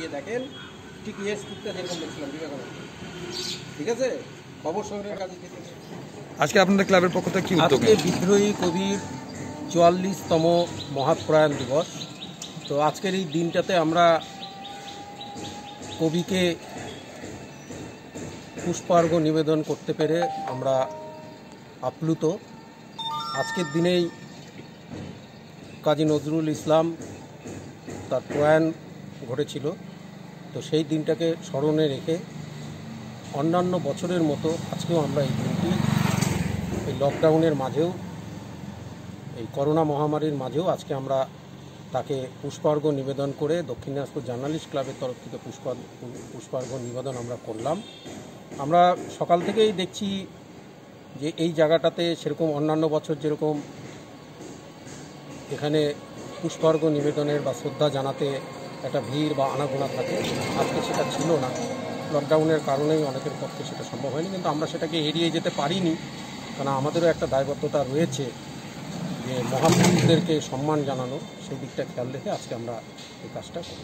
গিয়ে দেখেন ঠিক ইয়েস কুত্তা যেরকম দেখছিলাম বিবেকানন্দ ঠিক আছে? খবর সংগ্রহের কাজে আজকে আপনাদের ক্লাবের পক্ষ থেকে কি উদ্যোগ আজকে বিদ্রোহী কবির চুয়াল্লিশতম মহাপ্রয়াণ দিবস। তো আজকের এই দিনটাতে আমরা কবিকে পুষ্পার্ঘ নিবেদন করতে পেরে আমরা আপ্লুত। আজকের দিনেই কাজী নজরুল ইসলাম তার প্রয়াণ ঘটেছিল। তো সেই দিনটাকে স্মরণে রেখে অন্যান্য বছরের মতো আজকেও আমরা এই দিনটি, এই লকডাউনের মাঝেও, এই করোনা মহামারীর মাঝেও আজকে আমরা তাকে পুষ্পার্ঘ্য নিবেদন করে দক্ষিণ দিনাজপুর জার্নালিস্ট ক্লাবের তরফ থেকে পুষ্পা পুষ্পার্ঘ্য নিবেদন আমরা করলাম। আমরা সকাল থেকেই দেখছি যে এই জায়গাটাতে সেরকম অন্যান্য বছর যেরকম এখানে পুষ্পার্ঘ্য নিবেদনের বা শ্রদ্ধা জানাতে একটা ভিড় বা আনাগোনা থাকে। আজকে সেটা ছিল না। লকডাউনের কারণেই অনেকের পক্ষে সেটা সম্ভব হয়নি কিন্তু আমরা সেটাকে এড়িয়ে যেতে পারিনি। কারণ আমাদেরও একটা দায়বদ্ধতা রয়েছে যে মহাপুরুষদেরকে সম্মান জানানো সেই দিকটা খেয়াল রেখে আজকে আমরা এই কাজটা করি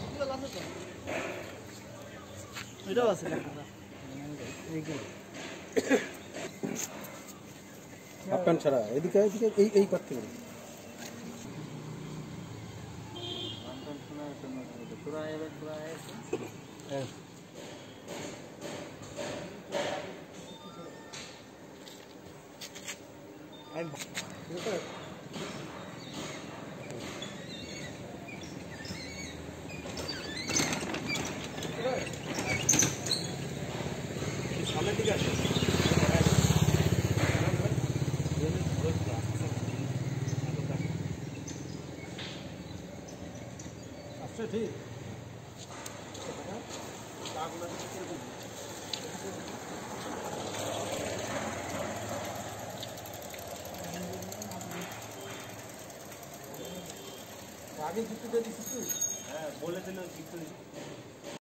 প্যান্ট ছাড়া এদিকে এদিকে এই এই করতে পারি private price. Yeah. And look at ठीक আগে দিয়ে দিচ্ছিস হ্যাঁ বলেছিল কিছু।